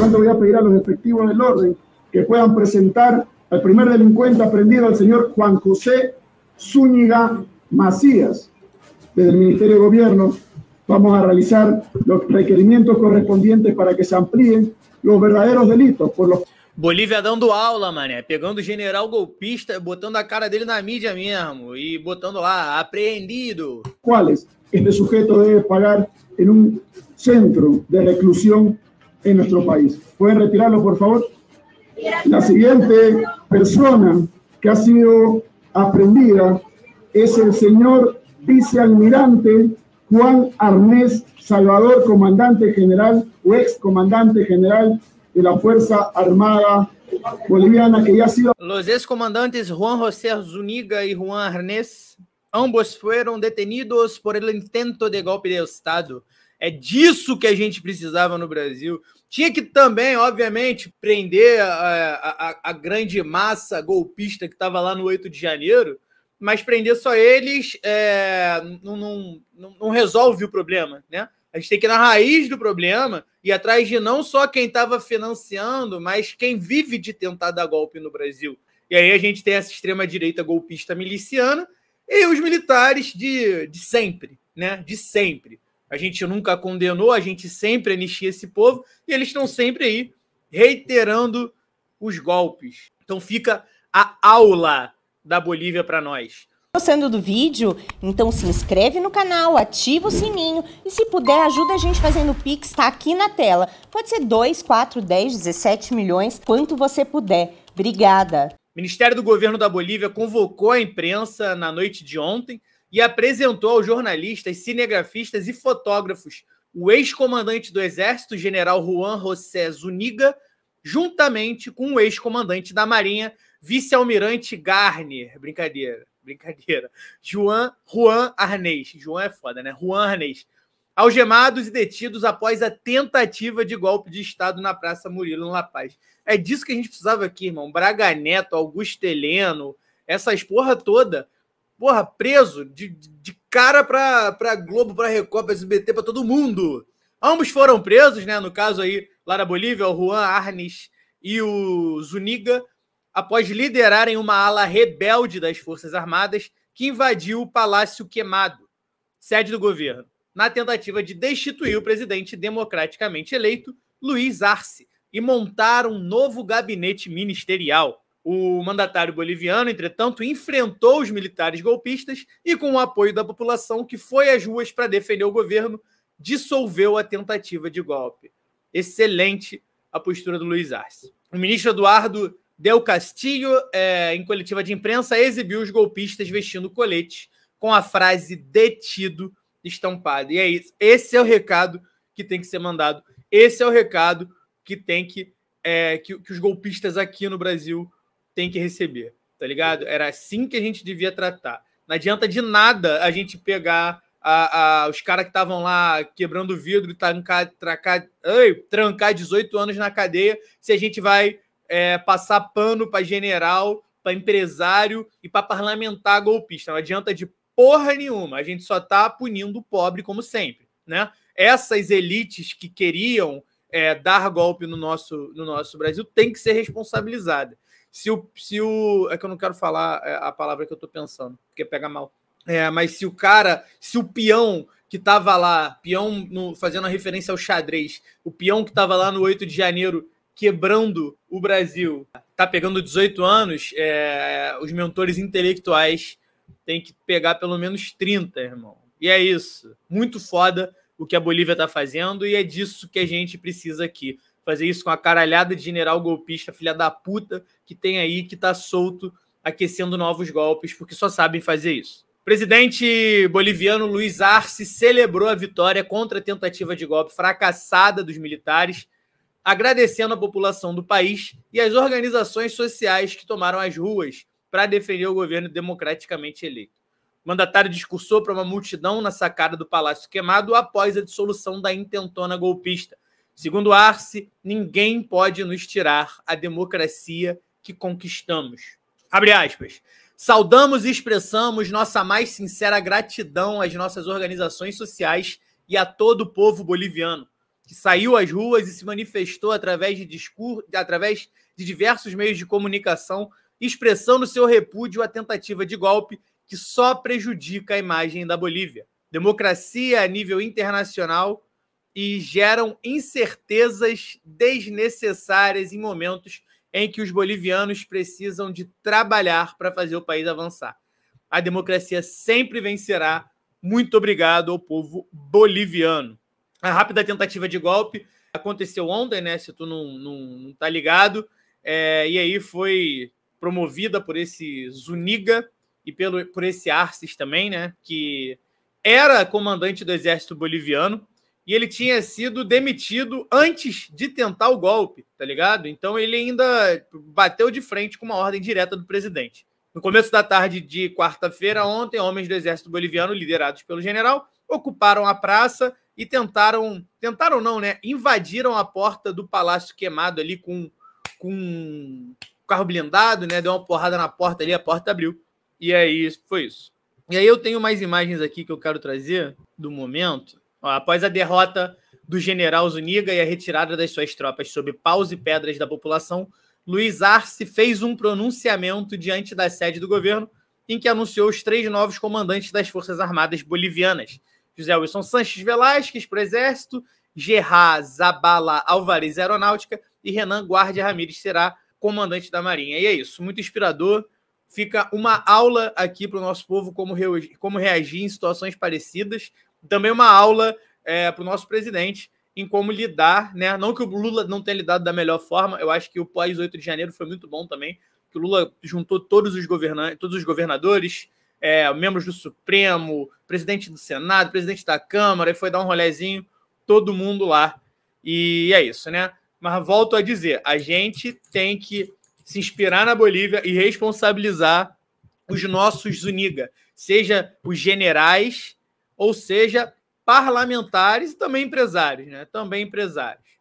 tanto voy a pedir a los efectivos del orden que puedan presentar al primer delincuente aprendido, al señor Juan José Zúñiga Macías, desde el Ministerio de Gobierno. Vamos a realizar los requerimientos correspondientes para que se amplíen los verdaderos delitos por los Bolívia dando aula, mané, pegando o general golpista, botando a cara dele na mídia mesmo e botando lá, apreendido. Quais este sujeito deve pagar em um centro de reclusão em nosso país. Podem retirá-lo, por favor? La siguiente persona que ha sido aprendida es el señor vicealmirante Juan Arnés Salvador, comandante general o ex comandante general de la Fuerza Armada Boliviana, que ya ha sido... Los ex-comandantes Juan José Zuniga y Juan Arnés, ambos fueron detenidos por el intento de golpe de Estado. É disso que a gente precisava no Brasil. Tinha que também, obviamente, prender a, a, a grande massa golpista que estava lá no 8 de janeiro, mas prender só eles é, não, não, não, resolve o problema, né? A gente tem que ir na raiz do problema e atrás de não só quem estava financiando, mas quem vive de tentar dar golpe no Brasil. E aí a gente tem essa extrema-direita golpista miliciana e os militares de, de sempre, né? De sempre. A gente nunca condenou, a gente sempre anistia esse povo e eles estão sempre aí reiterando os golpes. Então fica a aula da Bolívia para nós. Gostando do vídeo? Então se inscreve no canal, ativa o sininho e se puder ajuda a gente fazendo o Pix, tá aqui na tela. Pode ser 2, 4, 10, 17 milhões, quanto você puder. Obrigada. O Ministério do Governo da Bolívia convocou a imprensa na noite de ontem e apresentou aos jornalistas, cinegrafistas e fotógrafos o ex-comandante do Exército, general Juan José Zuniga, juntamente com o ex-comandante da Marinha, vice-almirante Garner. Brincadeira, brincadeira. Juan, Juan Arnês. Juan é foda, né? Juan Arnês. Algemados e detidos após a tentativa de golpe de Estado na Praça Murilo, em La Paz. É disso que a gente precisava aqui, irmão. Braga Neto, Augusto Heleno, essas porra toda porra, preso de, de cara pra, pra Globo, pra Record, pra SBT, pra todo mundo. Ambos foram presos, né? No caso aí, lá na Bolívia, o Juan Arnes e o Zuniga, após liderarem uma ala rebelde das Forças Armadas que invadiu o Palácio Queimado, sede do governo, na tentativa de destituir o presidente democraticamente eleito, Luiz Arce, e montar um novo gabinete ministerial. O mandatário boliviano, entretanto, enfrentou os militares golpistas e, com o apoio da população que foi às ruas para defender o governo, dissolveu a tentativa de golpe. Excelente a postura do Luiz Arce. O ministro Eduardo Del Castillo, é, em coletiva de imprensa, exibiu os golpistas vestindo colete com a frase detido estampada. E é isso. Esse é o recado que tem que ser mandado. Esse é o recado que tem que, é, que, que os golpistas aqui no Brasil tem que receber, tá ligado? Era assim que a gente devia tratar. Não adianta de nada a gente pegar a, a, os caras que estavam lá quebrando vidro e trancar, trancar, trancar 18 anos na cadeia se a gente vai é, passar pano para general, para empresário e para parlamentar golpista. Não adianta de porra nenhuma. A gente só está punindo o pobre, como sempre. Né? Essas elites que queriam é, dar golpe no nosso, no nosso Brasil têm que ser responsabilizadas. Se o, se o. É que eu não quero falar é, a palavra que eu tô pensando, porque pega mal. É, mas se o cara, se o peão que tava lá, peão no, fazendo a referência ao xadrez, o peão que tava lá no 8 de janeiro quebrando o Brasil, tá pegando 18 anos, é, os mentores intelectuais têm que pegar pelo menos 30, irmão. E é isso. Muito foda o que a Bolívia tá fazendo e é disso que a gente precisa aqui fazer isso com a caralhada de general golpista, filha da puta, que tem aí, que tá solto, aquecendo novos golpes, porque só sabem fazer isso. Presidente boliviano Luiz Arce celebrou a vitória contra a tentativa de golpe fracassada dos militares, agradecendo a população do país e as organizações sociais que tomaram as ruas para defender o governo democraticamente eleito. O mandatário discursou para uma multidão na sacada do Palácio Queimado após a dissolução da intentona golpista, Segundo Arce, ninguém pode nos tirar a democracia que conquistamos. Abre aspas. Saudamos e expressamos nossa mais sincera gratidão às nossas organizações sociais e a todo o povo boliviano. que saiu às ruas e se manifestou através de discurso, através de diversos meios de comunicação, expressando seu repúdio à tentativa de golpe que só prejudica a imagem da Bolívia. Democracia a nível internacional e geram incertezas desnecessárias em momentos em que os bolivianos precisam de trabalhar para fazer o país avançar. A democracia sempre vencerá. Muito obrigado ao povo boliviano. A rápida tentativa de golpe aconteceu ontem, né? Se tu não, não, não tá ligado. É, e aí foi promovida por esse Zuniga e pelo, por esse Arces também, né? Que era comandante do exército boliviano e ele tinha sido demitido antes de tentar o golpe, tá ligado? Então ele ainda bateu de frente com uma ordem direta do presidente. No começo da tarde de quarta-feira, ontem, homens do exército boliviano, liderados pelo general, ocuparam a praça e tentaram, tentaram não, né? Invadiram a porta do palácio queimado ali com, com carro blindado, né? Deu uma porrada na porta ali, a porta abriu. E aí foi isso. E aí eu tenho mais imagens aqui que eu quero trazer do momento. Após a derrota do general Zuniga e a retirada das suas tropas sob paus e pedras da população, Luiz Arce fez um pronunciamento diante da sede do governo em que anunciou os três novos comandantes das Forças Armadas Bolivianas, José Wilson Sanches Velasquez para o Exército, Gerard Zabala Alvarez Aeronáutica e Renan Guardia Ramírez será comandante da Marinha. E é isso, muito inspirador. Fica uma aula aqui para o nosso povo como, como reagir em situações parecidas. Também uma aula é, para o nosso presidente em como lidar, né? Não que o Lula não tenha lidado da melhor forma, eu acho que o pós 8 de janeiro foi muito bom também, que o Lula juntou todos os governantes, todos os governadores, é, membros do Supremo, presidente do Senado, presidente da Câmara, e foi dar um rolezinho, todo mundo lá. E é isso, né? Mas volto a dizer, a gente tem que se inspirar na Bolívia e responsabilizar os nossos Zuniga, seja os generais, ou seja, parlamentares e também empresários, né? Também empresários.